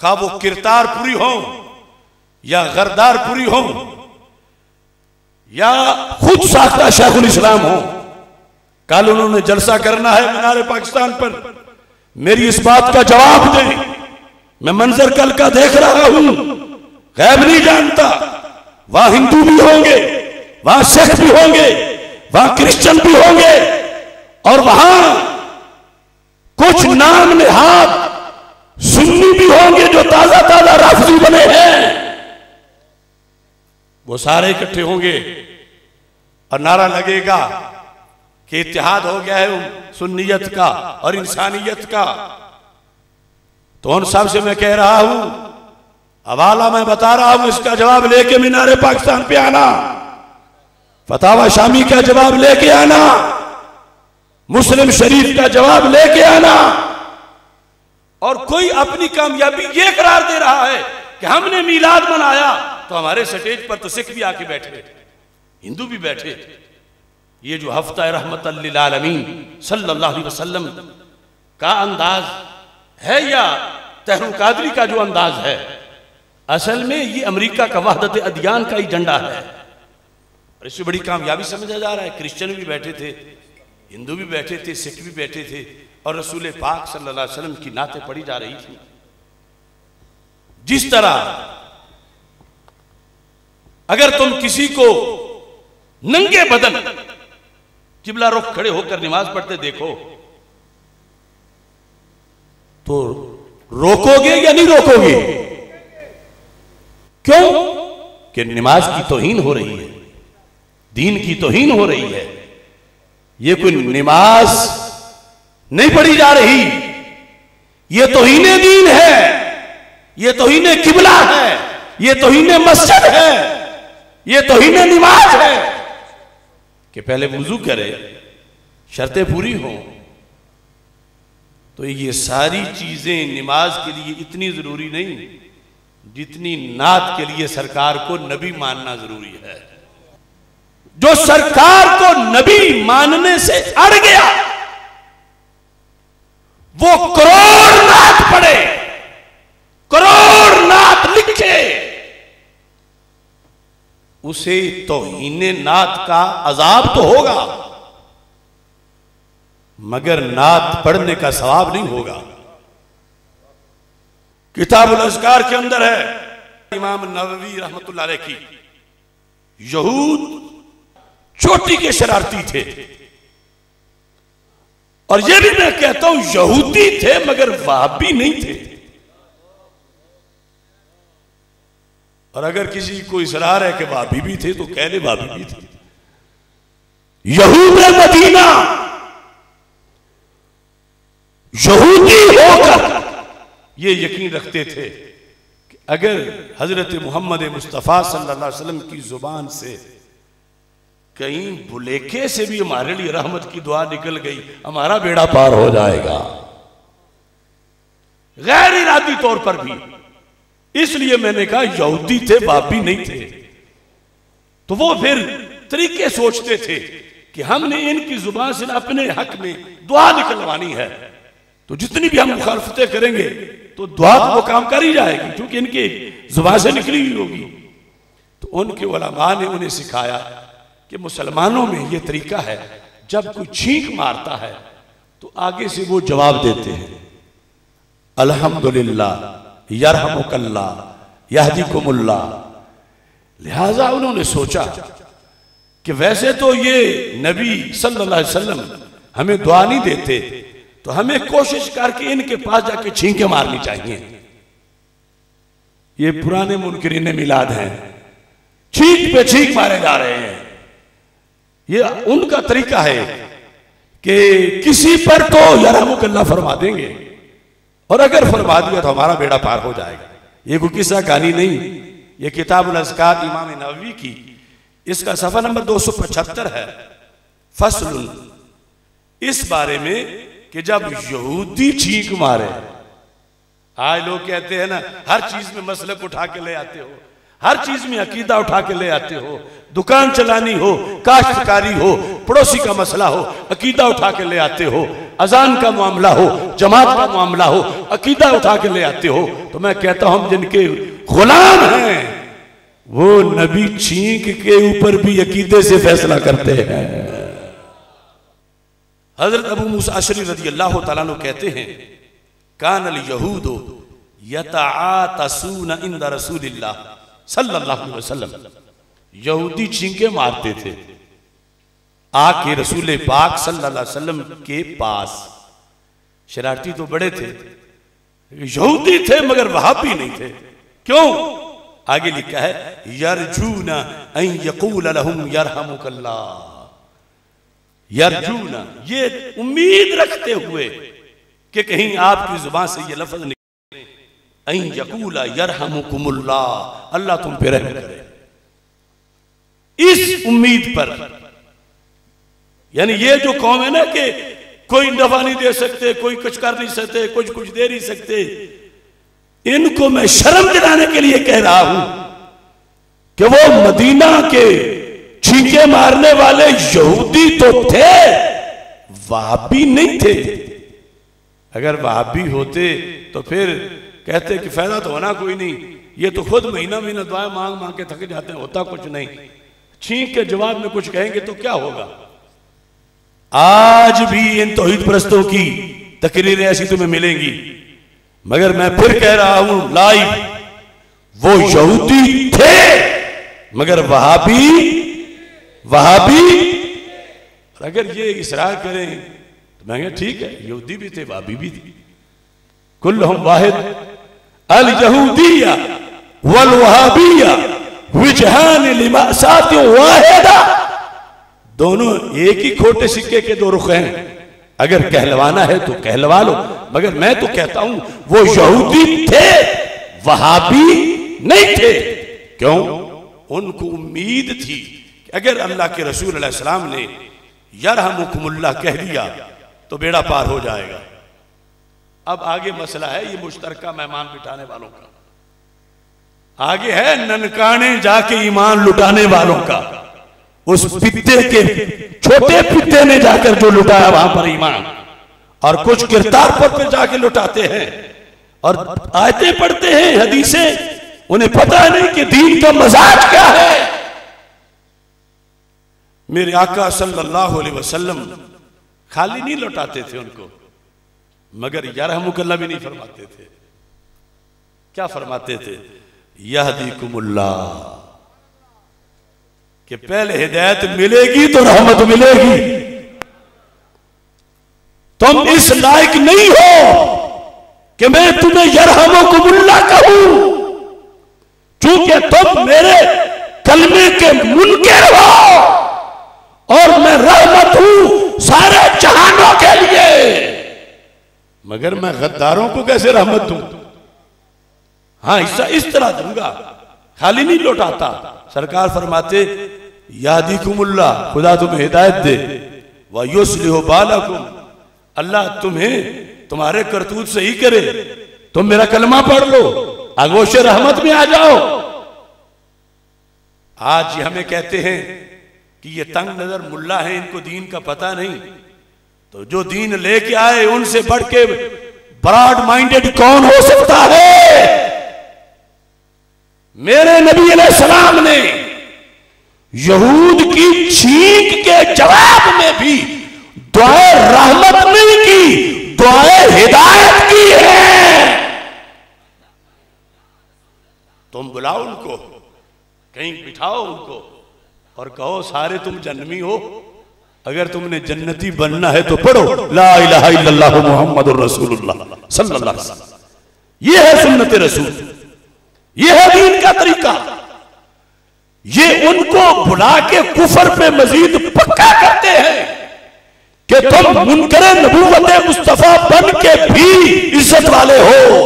खा वो किरतारपुरी हो, या गरदारपुरी हो, या खुद साख्ता शेखुल इस्लाम हो। कल उन्होंने जलसा करना है मीनार पाकिस्तान पर। मेरी इस बात का जवाब दे। मैं मंजर कल का देख रहा हूँ। गैब नहीं जानता। वहाँ हिंदू भी होंगे, वहाँ सिख भी होंगे, वहाँ क्रिश्चियन भी होंगे। और वहाँ कुछ नाम निहाद सुन्नी भी होंगे जो ताज़ा ताज़ा राफजी बने हैं। वो सारे इकट्ठे होंगे। और नारा लगेगा कि इतिहाद हो गया है सुन्नियत का और इंसानियत का। तो उन सबसे मैं कह रहा हूँ, हवाला मैं बता रहा हूँ, इसका जवाब लेके मीनारे पाकिस्तान पे आना। फतावा शामी का जवाब लेके आना। मुस्लिम शरीफ का जवाब लेके आना। और कोई अपनी कामयाबी ये करार दे रहा है कि हमने मीलाद मनाया तो हमारे स्टेज पर तो सिख भी आके बैठे, हिंदू भी बैठे। ये जो हफ़्ता रहमत अलैहि वसल्लम का अंदाज है या तहरू कादरी का जो अंदाज है? असल में ये अमेरिका का वहदत अदियान का ही झंडा है। और इससे बड़ी कामयाबी समझा जा रहा है, क्रिश्चियन भी बैठे थे, हिंदू भी बैठे थे, सिख भी बैठे थे। और रसूल पाक सल्लल्लाहु अलैहि वसल्लम की नाते पड़ी जा रही थी। जिस तरह अगर तुम किसी को नंगे बदन, किबला रुख खड़े होकर नमाज़ पढ़ते देखो तो रोकोगे या नहीं रोकोगे? क्यों? कि नमाज़ की तोहीन हो रही है, दीन की तोहीन हो रही है। ये कोई नमाज़ नहीं पढ़ी जा रही। ये तो तोहीने दीन है। ये तोहीने किबला है। ये तो तोहीने मस्जिद है। ये तोहीने नमाज़ है। कि पहले वज़ू करे, शर्तें पूरी हों तो ये सारी चीज़ें नमाज़ के लिए इतनी ज़रूरी नहीं, जितनी नात के लिए सरकार को नबी मानना ज़रूरी है। जो सरकार को नबी मानने से अड़ गया वो करोड़ नाथ पढ़े, करोड़ नाथ लिखे। उसे तोहीने नाथ का अजाब तो होगा, मगर नाथ पढ़ने का सवाब नहीं होगा। किताब अजकार के अंदर है, इमाम नववी रहमतुल्लाह की। यहूद चोटी के शरारती थे। और यह भी मैं कहता हूँ, यहूदी थे, मगर वाबी नहीं थे। और अगर किसी को इसरार है कि वाबी भी थे तो कह ले वाबी भी थे। यहूद मदीना। यहूदी होकर ये यकीन रखते थे कि अगर हज़रत मोहम्मद मुस्तफ़ा सल्लल्लाहु अलैहि वसल्लम की ज़ुबान से कहीं बुलेखे से भी हमारे लिए रहमत की दुआ निकल गई हमारा बेड़ा पार हो जाएगा। गैर इरादी तौर पर भी। इसलिए मैंने कहा यहूदी थे बाबी नहीं थे। तो वो फिर तरीके सोचते थे कि हमने इनकी ज़ुबान से अपने हक में दुआ निकलवानी है। तो जितनी भी हम मुखालफतें करेंगे तो दुआ तो वो काम कर ही जाएगी क्योंकि इनकी ज़ुबान से निकली हुई होगी। तो उनके उलमा ने उन्हें सिखाया कि मुसलमानों में ये तरीका है, जब कोई छींक मारता है तो आगे से वो जवाब देते हैं, अल्हम्दुलिल्लाह यरहमुकल्ला लिहाजा उन्होंने सोचा कि वैसे तो ये नबी सल्लल्लाहु अलैहि वसल्लम हमें दुआ नहीं देते तो हमें कोशिश करके इनके पास जाके छींके मारनी चाहिए। ये पुराने मुनकरीन मिलाद हैं, छींक पे छींक मारे जा रहे हैं। ये उनका तरीका है कि किसी पर तो यरहमुकल्ला फरमा देंगे। और अगर फरमा दिया तो हमारा बेड़ा पार हो जाएगा। ये कोई किस्सा कहानी नहीं। ये किताब अजकार इमाम नबी की। इसका सफ़ा नंबर 275 है। फ़सल इस बारे में कि जब यहूदी छींक मारे, आज लोग कहते हैं ना, हर चीज़ में मसलक उठा के ले आते हो। हर चीज़ में अकीदा उठा के ले आते हो, दुकान चलानी हो, काश्तकारी हो, पड़ोसी का मसला हो, अकीदा उठा के ले आते हो, अजान का मामला हो, जमात का मामला हो, अकीदा उठा के ले आते हो तो मैं कहता हूँ जिनके गुलाम हैं, वो नबी छींक के ऊपर भी अकीदे से फैसला करते हैं। हज़रत अबू मूसा अशरी रज़ी अल्लाह तु कहते हैं कान अल यहूदो इंद रसूलिल्लाह। सल्लल्लाहु अलैहि वसल्लम। यहूदी छींके मारते थे। आके रसूल पाक सल्लल्लाहु अलैहि वसल्लम के पास शरारती तो बड़े थे, यहूदी थे मगर वहाबी नहीं थे। क्यों? आगे लिखा है, यरजूना यकूल यरहमुकल्ला यरजूना, ये उम्मीद रखते हुए कि कहीं आपकी ज़ुबान से ये लफ्ज अल्लाह तुम पे रहम करे। इस उम्मीद पर, यानी ये जो कौम है ना कि कोई दफ़ा नहीं दे सकते, कोई कुछ कर नहीं सकते, कुछ कुछ दे नहीं सकते, इनको मैं शर्म दिलाने के लिए कह रहा हूँ कि वो मदीना के छींके मारने वाले यहूदी तो थे भी नहीं थे। अगर भी होते तो फिर कहते कि फ़ायदा तो होना कोई नहीं। ये तो खुद महीना महीना दुआ मांग मांग के थक जाते हैं, होता कुछ नहीं। छींक के जवाब में कुछ कहेंगे तो क्या होगा? आज भी इन तोहिद प्रस्तों की तकरीरें ऐसी तुम्हें मिलेंगी। मगर मैं फिर कह रहा हूँ, लाइव, वो यहूदी थे, मगर वहाँ भी वहाँ भी अगर ये इसरार करें तो मैं ठीक है, यहूदी भी थे, वहाबी भी थी। कुल हम वाहिद अल यहूदिया वल वहाबिया विजहान दोनों एक ही खोटे सिक्के के दो रुख हैं अगर कहलवाना है तो कहलवा लो मगर मैं तो कहता हूँ वो यहूदी थे वहाबी नहीं थे क्यों उनको उम्मीद थी अगर अल्लाह के रसूल ने यरहमुकुमुल्लाह कह दिया तो बेड़ा पार हो जाएगा अब आगे मसला है, ये मुश्तरका मेहमान बिठाने वालों का। आगे है ननकाने जाके ईमान लुटाने वालों का। उस पित्ते के छोटे पित्ते ने जाकर जो लुटाया वहाँ पर ईमान। और कुछ किरदार पर जाके लुटाते हैं। और आयते पढ़ते हैं, हदीसे। उन्हें पता नहीं कि दीन का मज़ाक क्या है। मेरे आका सल्लल्लाहु अलैहि वसल्लम खाली नहीं लौटाते थे उनको। मगर यार मुकल्ला भी नहीं फरमाते थे। क्या फरमाते थे? यह दी कुमुल्ला कि पहले हिदायत मिलेगी तो रहमत मिलेगी। तुम इस लायक नहीं हो कि मैं तुम्हें यरहमो कुमुल्ला कहूँ। चूँकि तुम मेरे कलमे के मुनकर हो और मैं रहमत हूँ सारे जहानों के लिए मगर मैं गद्दारों को कैसे रहमत दूँ? हाँ हिस्सा इस तरह दूँगा। खाली नहीं लौटाता। सरकार फरमाते यादी कुमुल्ला खुदा तुम्हें हिदायत दे। वायुसली हो अल्लाह तुम्हें तुम्हारे करतूत सही करे। तुम मेरा कलमा पढ़ लो। आगोश रहमत में आ जाओ। आज हमें कहते हैं कि ये तंग नज़र मुल्ला है, इनको दीन का पता नहीं। तो जो दीन लेके आए, उनसे बढ़ के ब्रॉड माइंडेड कौन हो सकता है? मेरे नबी सलाम ने यहूद की छींक के जवाब में भी दुआए रहमत नहीं की, दुआए हिदायत की है। तुम बुलाओ उनको, कहीं बिठाओ उनको और कहो, सारे तुम जन्मी हो। अगर तुमने जन्नती बनना है तो पढ़ो, ला इलाहा इल्लल्लाह मुहम्मद ये है सुन्नत रसूल। ये है दीन का तरीका। ये उनको बुला के कुफर पे मजीद पक्का करते हैं कि तुम मुनकर नबूवत मुस्तफ़ा बन के भी इज़्ज़त वाले हो।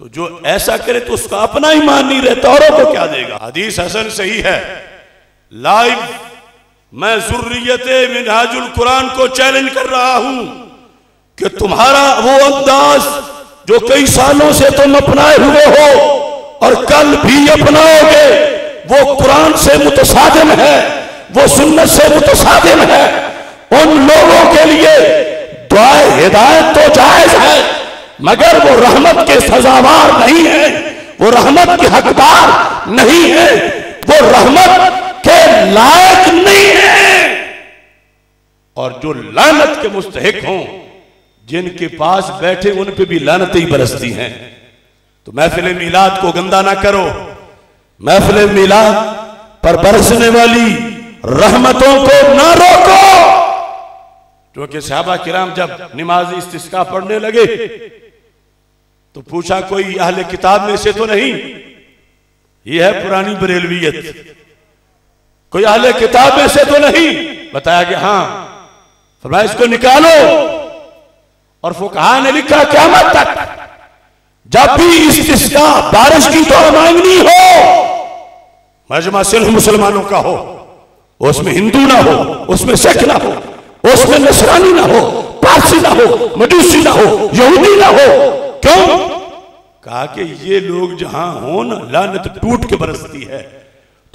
तो जो ऐसा करे तो उसका अपना ईमान नहीं रहता, औरों को क्या देगा? हदीस हसन सही है। लाइव मैं जुर्रियत मिनहाजुल कुरान को चैलेंज कर रहा हूँ कि तुम्हारा वो अंदाज जो कई सालों से तुम अपनाए हुए हो और कल भी अपनाओगे, वो कुरान से मुतसादिम है, वो सुन्नत से मुतसादिम है। उन लोगों के लिए दुआए हिदायत तो जायज़ है, मगर वो रहमत के सजावार नहीं है, वो रहमत के हकदार नहीं है, वो रहमत के लायक नहीं है। और जो लानत के मुस्तक हों, जिनके पास बैठे उन पे भी लानत ही बरसती हैं। तो महफिल मिलाद को गंदा ना करो। महफिल मिलाद पर बरसने वाली रहमतों को ना रोको। क्योंकि साहबा किराम जब नमाज़ इस्तिस्का पढ़ने लगे तो पूछा, कोई अहले किताब में से तो नहीं? यह है पुरानी बरेलवियत। कोई अहले किताब में से तो नहीं। बताया कि हाँ। फरमाया, इसको निकालो। और फुकहा ने लिखा क्या मत तक, जब भी इस्तिस्का बारिश की तो मांगनी हो, मजमा सिर्फ़ मुसलमानों का हो, उसमें हिंदू ना हो, उसमें सिख ना हो, उसमें नसरानी ना हो, पारसी ना हो मजूसी ना हो, यहूदी ना हो। क्यों? कहा कि ये लोग जहाँ हो ना, लानत टूट के बरसती है।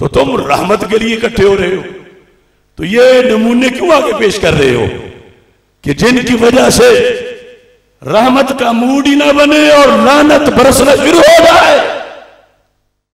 तो तुम रहमत के लिए इकट्ठे हो रहे हो। तो ये नमूने क्यों आगे पेश कर रहे हो? कि जिनकी वजह से रहमत का मूड ही ना बने और लानत बरसना शुरू हो जाए।